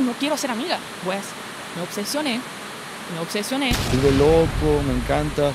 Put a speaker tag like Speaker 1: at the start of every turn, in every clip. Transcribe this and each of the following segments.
Speaker 1: no quiero ser amiga. Pues me obsesioné, me obsesioné.
Speaker 2: Vive loco, me encanta.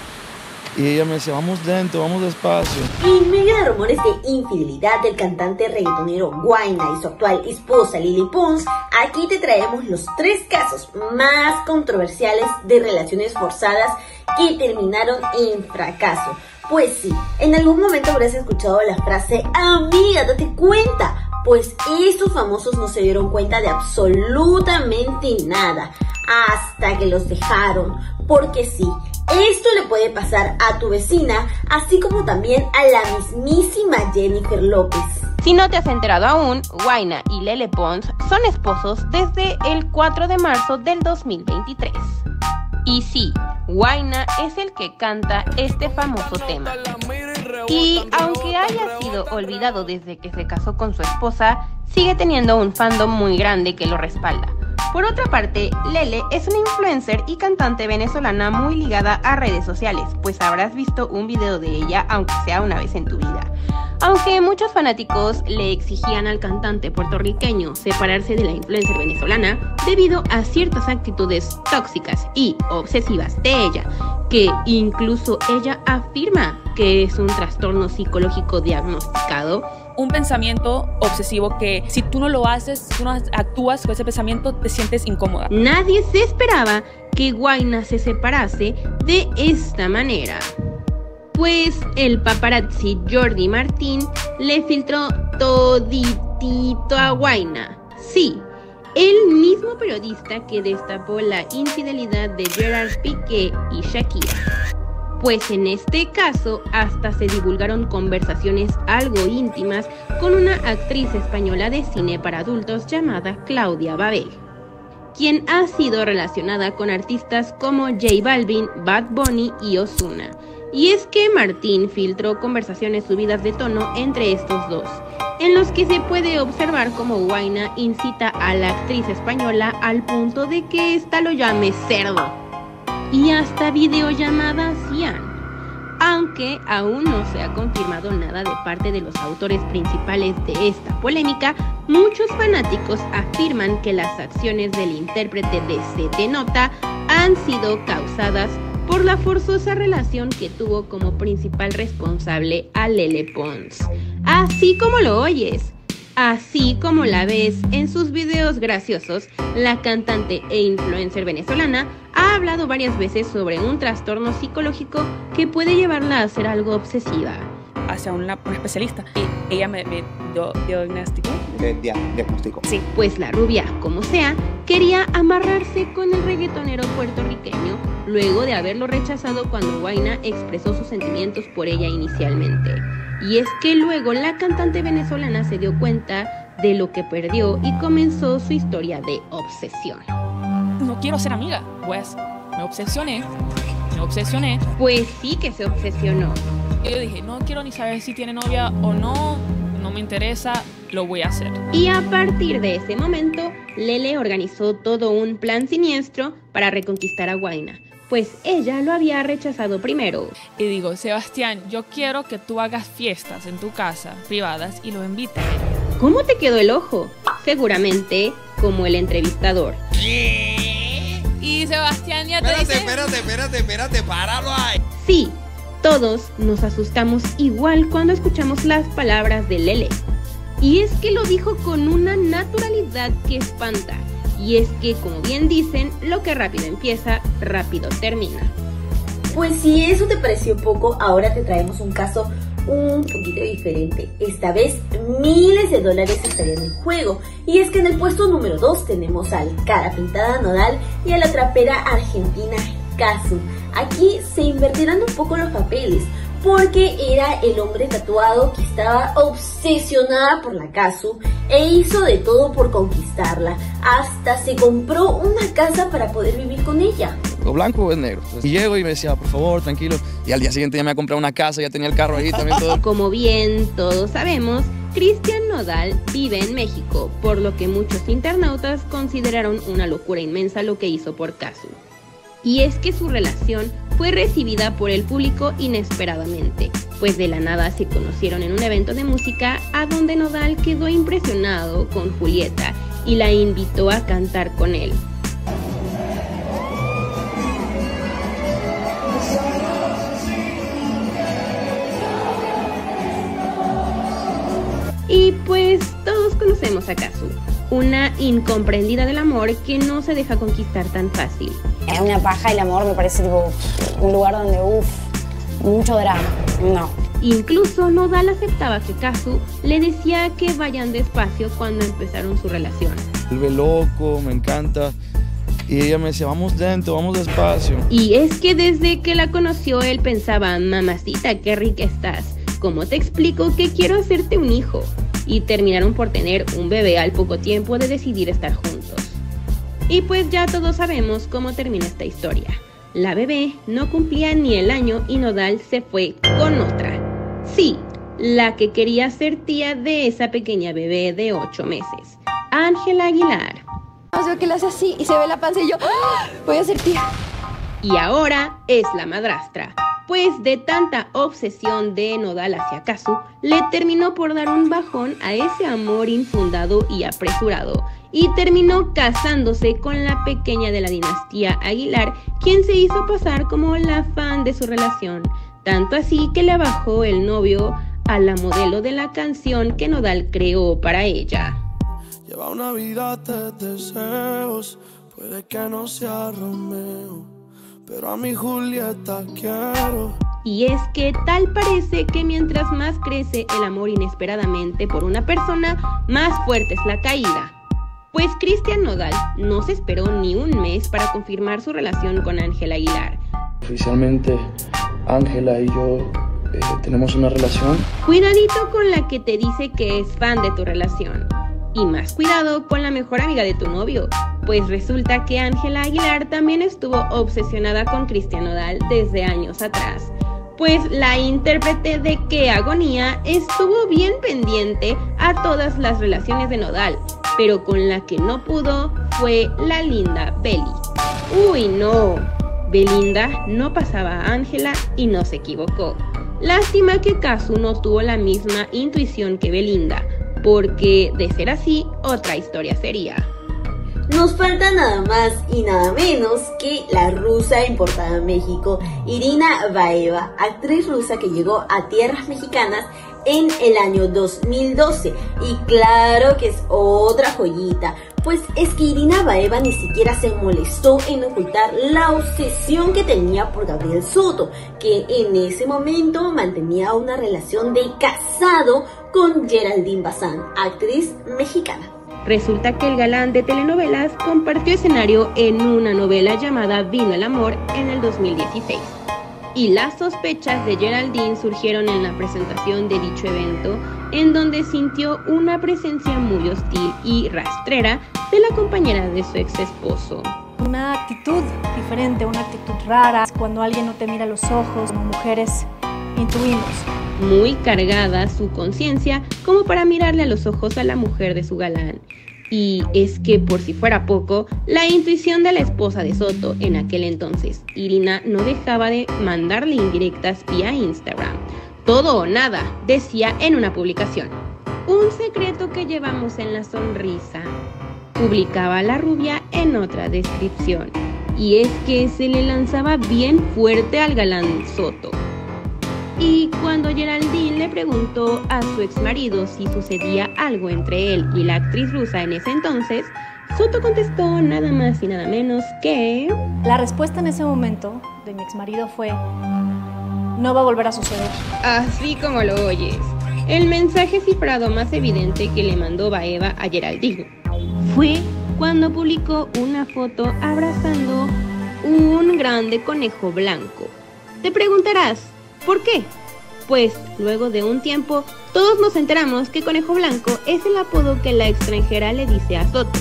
Speaker 2: Y ella me decía, vamos lento, vamos despacio.
Speaker 3: En medio de rumores de infidelidad del cantante reggaetonero Guayna y su actual esposa Lily Pons, aquí te traemos los tres casos más controversiales de relaciones forzadas que terminaron en fracaso. Pues sí, en algún momento habrás escuchado la frase, amiga, date cuenta. Pues estos famosos no se dieron cuenta de absolutamente nada hasta que los dejaron. Porque sí, esto le puede pasar a tu vecina, así como también a la mismísima Jennifer López.
Speaker 4: Si no te has enterado aún, Guaina y Lele Pons son esposos desde el 4 de marzo del 2023. Y sí, Guaina es el que canta este famoso tema. Y aunque haya sido olvidado desde que se casó con su esposa, sigue teniendo un fandom muy grande que lo respalda. Por otra parte, Lele es una influencer y cantante venezolana muy ligada a redes sociales, pues habrás visto un video de ella aunque sea una vez en tu vida. Aunque muchos fanáticos le exigían al cantante puertorriqueño separarse de la influencer venezolana debido a ciertas actitudes tóxicas y obsesivas de ella, que incluso ella afirma que es un trastorno psicológico diagnosticado,
Speaker 1: un pensamiento obsesivo que si tú no lo haces, si tú no actúas con ese pensamiento, te sientes incómoda.
Speaker 4: Nadie se esperaba que Guaina se separase de esta manera. Pues el paparazzi Jordi Martín le filtró toditito a Guaina. Sí, el mismo periodista que destapó la infidelidad de Gerard Piqué y Shakira pues en este caso hasta se divulgaron conversaciones algo íntimas con una actriz española de cine para adultos llamada Claudia Babel, quien ha sido relacionada con artistas como J Balvin, Bad Bunny y Ozuna. Y es que Martín filtró conversaciones subidas de tono entre estos dos, en los que se puede observar cómo Guaina incita a la actriz española al punto de que ésta lo llame cerdo y hasta videollamada hacían. Aunque aún no se ha confirmado nada de parte de los autores principales de esta polémica, muchos fanáticos afirman que las acciones del intérprete de Se Nota han sido causadas por la forzosa relación que tuvo como principal responsable a Lele Pons. Así como lo oyes, Así como la ves en sus videos graciosos, la cantante e influencer venezolana ha hablado varias veces sobre un trastorno psicológico que puede llevarla a ser algo obsesiva.
Speaker 1: Hacia una, especialista y ella me, dio, diagnóstico.
Speaker 5: diagnóstico.
Speaker 4: Sí. Pues la rubia, como sea, quería amarrarse con el reggaetonero puertorriqueño luego de haberlo rechazado cuando Guaina expresó sus sentimientos por ella inicialmente. Y es que luego la cantante venezolana se dio cuenta de lo que perdió y comenzó su historia de obsesión.
Speaker 1: No quiero ser amiga, pues me obsesioné, me obsesioné.
Speaker 4: Pues sí que se obsesionó.
Speaker 1: Y yo dije, no quiero ni saber si tiene novia o no, no me interesa, lo voy a hacer.
Speaker 4: Y a partir de ese momento, Lele organizó todo un plan siniestro para reconquistar a Guaina pues ella lo había rechazado primero.
Speaker 1: Y digo, Sebastián, yo quiero que tú hagas fiestas en tu casa, privadas, y lo invites.
Speaker 4: ¿Cómo te quedó el ojo? Seguramente como el entrevistador.
Speaker 1: ¿Qué? Y Sebastián ya
Speaker 5: te
Speaker 1: Espérate,
Speaker 5: espérate, espérate, espérate, páralo ahí.
Speaker 4: Sí, todos nos asustamos igual cuando escuchamos las palabras de Lele. Y es que lo dijo con una naturalidad que espanta. Y es que, como bien dicen, lo que rápido empieza, rápido termina.
Speaker 3: Pues si eso te pareció poco, ahora te traemos un caso un poquito diferente. Esta vez miles de dólares estarían en juego. Y es que en el puesto número 2 tenemos al cara pintada Nodal y a la trapera argentina Kazu. Aquí se invertirán un poco los papeles porque era el hombre tatuado que estaba obsesionada por la Kazu e hizo de todo por conquistarla. Hasta se compró una casa para poder vivir con ella.
Speaker 2: Lo blanco es negro. y llego y me decía, por favor, tranquilo. Y al día siguiente ya me ha comprado una casa, ya tenía el carro ahí también todo.
Speaker 4: Como bien todos sabemos, Cristian Nodal vive en México, por lo que muchos internautas consideraron una locura inmensa lo que hizo por Kazu. Y es que su relación fue recibida por el público inesperadamente, pues de la nada se conocieron en un evento de música a donde Nodal quedó impresionado con Julieta y la invitó a cantar con él. Todos conocemos a Kazu, una incomprendida del amor que no se deja conquistar tan fácil.
Speaker 6: Es una paja el amor, me parece tipo un lugar donde, uff, mucho drama. No.
Speaker 4: Incluso Nodal aceptaba que Kazu le decía que vayan despacio cuando empezaron su relación.
Speaker 2: Vuelve loco, me encanta. Y ella me decía, vamos dentro, vamos despacio.
Speaker 4: Y es que desde que la conoció él pensaba, mamacita, qué rica estás. ¿Cómo te explico que quiero hacerte un hijo? Y terminaron por tener un bebé al poco tiempo de decidir estar juntos. Y pues ya todos sabemos cómo termina esta historia. La bebé no cumplía ni el año y Nodal se fue con otra. Sí, la que quería ser tía de esa pequeña bebé de 8 meses, Ángela Aguilar.
Speaker 7: O sea, que la hace así y se ve la panza y yo, ¡Ah! voy a ser tía.
Speaker 4: Y ahora es la madrastra, pues de tanta obsesión de Nodal hacia Kazu, le terminó por dar un bajón a ese amor infundado y apresurado, y terminó casándose con la pequeña de la dinastía Aguilar, quien se hizo pasar como la fan de su relación, tanto así que le bajó el novio a la modelo de la canción que Nodal creó para ella.
Speaker 8: Lleva una vida de deseos, puede que no sea Romeo, pero a mi Julieta quiero.
Speaker 4: Y es que tal parece que mientras más crece el amor inesperadamente por una persona, más fuerte es la caída. Pues Cristian Nodal no se esperó ni un mes para confirmar su relación con Ángela Aguilar.
Speaker 2: Oficialmente, Ángela y yo eh, tenemos una relación.
Speaker 4: Cuidadito con la que te dice que es fan de tu relación. Y más cuidado con la mejor amiga de tu novio, pues resulta que Ángela Aguilar también estuvo obsesionada con Cristian Nodal desde años atrás. Pues la intérprete de Qué Agonía estuvo bien pendiente a todas las relaciones de Nodal, pero con la que no pudo fue la linda Belly. Uy, no. Belinda no pasaba a Ángela y no se equivocó. Lástima que Kazu no tuvo la misma intuición que Belinda, porque de ser así, otra historia sería.
Speaker 3: Nos falta nada más y nada menos que la rusa importada a México, Irina Baeva, actriz rusa que llegó a tierras mexicanas en el año 2012. Y claro que es otra joyita, pues es que Irina Baeva ni siquiera se molestó en ocultar la obsesión que tenía por Gabriel Soto, que en ese momento mantenía una relación de casado con Geraldine Bazán, actriz mexicana.
Speaker 4: Resulta que el galán de telenovelas compartió escenario en una novela llamada Vino el Amor en el 2016. Y las sospechas de Geraldine surgieron en la presentación de dicho evento, en donde sintió una presencia muy hostil y rastrera de la compañera de su ex esposo.
Speaker 9: Una actitud diferente, una actitud rara, cuando alguien no te mira los ojos, como mujeres intuimos.
Speaker 4: Muy cargada su conciencia como para mirarle a los ojos a la mujer de su galán. Y es que por si fuera poco, la intuición de la esposa de Soto en aquel entonces, Irina, no dejaba de mandarle indirectas vía Instagram. Todo o nada, decía en una publicación. Un secreto que llevamos en la sonrisa, publicaba la rubia en otra descripción. Y es que se le lanzaba bien fuerte al galán Soto. Y cuando Geraldine le preguntó a su ex marido si sucedía algo entre él y la actriz rusa en ese entonces, Soto contestó nada más y nada menos que...
Speaker 9: La respuesta en ese momento de mi ex marido fue, no va a volver a suceder.
Speaker 4: Así como lo oyes. El mensaje cifrado más evidente que le mandó Baeva a Geraldine fue cuando publicó una foto abrazando un grande conejo blanco. Te preguntarás, ¿Por qué? Pues luego de un tiempo, todos nos enteramos que Conejo Blanco es el apodo que la extranjera le dice a Soto,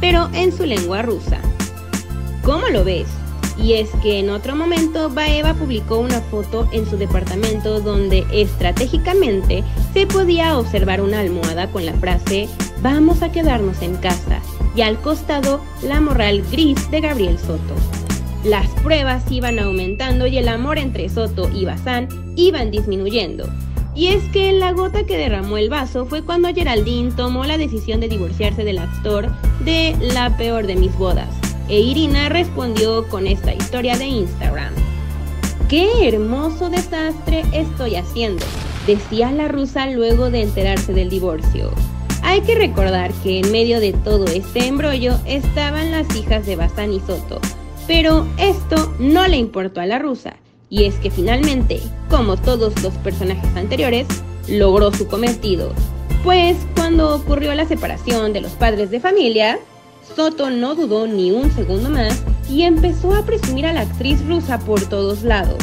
Speaker 4: pero en su lengua rusa. ¿Cómo lo ves? Y es que en otro momento Baeva publicó una foto en su departamento donde estratégicamente se podía observar una almohada con la frase Vamos a quedarnos en casa y al costado la morral gris de Gabriel Soto. Las pruebas iban aumentando y el amor entre Soto y Bazán iban disminuyendo. Y es que la gota que derramó el vaso fue cuando Geraldine tomó la decisión de divorciarse del actor de La peor de mis bodas. E Irina respondió con esta historia de Instagram. ¡Qué hermoso desastre estoy haciendo! decía la rusa luego de enterarse del divorcio. Hay que recordar que en medio de todo este embrollo estaban las hijas de Bazán y Soto, pero esto no le importó a la rusa, y es que finalmente, como todos los personajes anteriores, logró su cometido. Pues cuando ocurrió la separación de los padres de familia, Soto no dudó ni un segundo más y empezó a presumir a la actriz rusa por todos lados.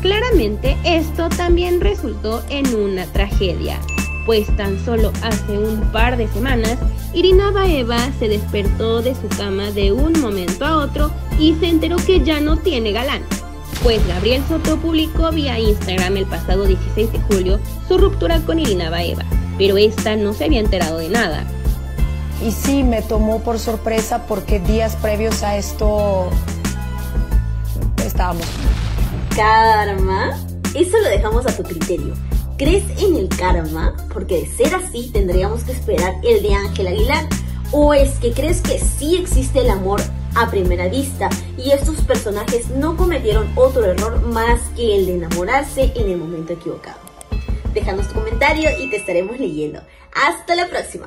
Speaker 4: Claramente esto también resultó en una tragedia, pues tan solo hace un par de semanas Irina Baeva se despertó de su cama de un momento a otro y se enteró que ya no tiene galán. Pues Gabriel Soto publicó vía Instagram el pasado 16 de julio su ruptura con Irina Baeva, pero esta no se había enterado de nada.
Speaker 6: Y sí, me tomó por sorpresa porque días previos a esto estábamos.
Speaker 3: ¿Karma? Eso lo dejamos a tu criterio. ¿Crees en el karma? Porque de ser así tendríamos que esperar el de Ángel Aguilar. ¿O es que crees que sí existe el amor a primera vista y estos personajes no cometieron otro error más que el de enamorarse en el momento equivocado? Déjanos tu comentario y te estaremos leyendo. Hasta la próxima.